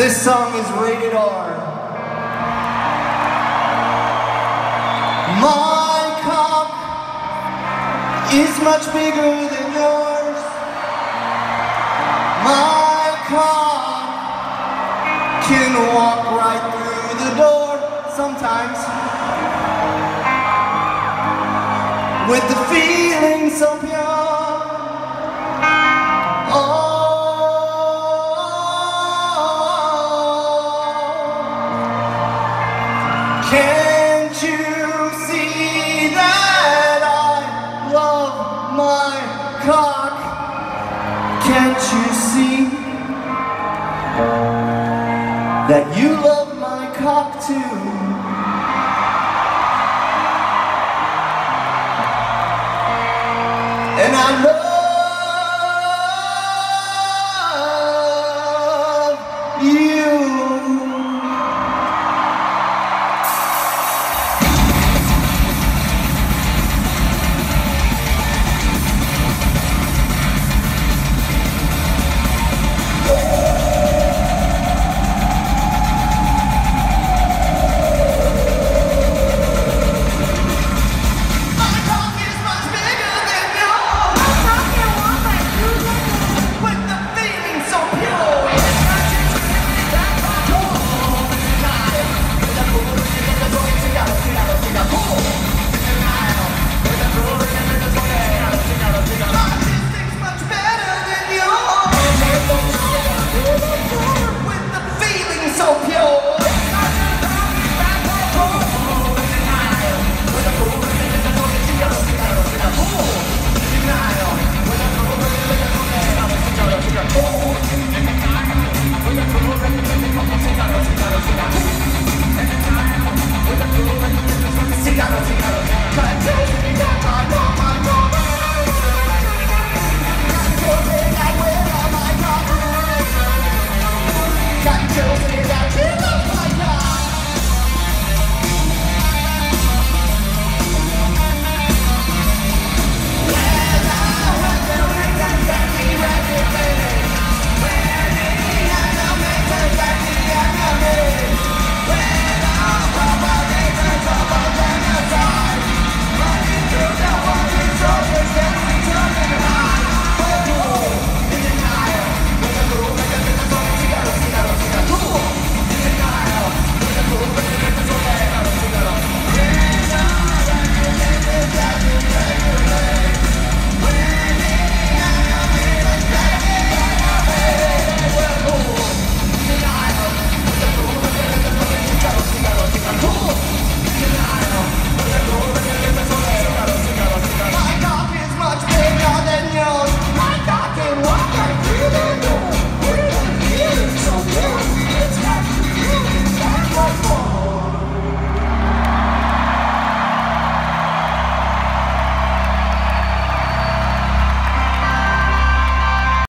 This song is rated R. My cock is much bigger than yours. My cock can walk right through the door sometimes. With the feeling so pure. Can't you see that I love my cock? Can't you see that you love my cock too? And I love you until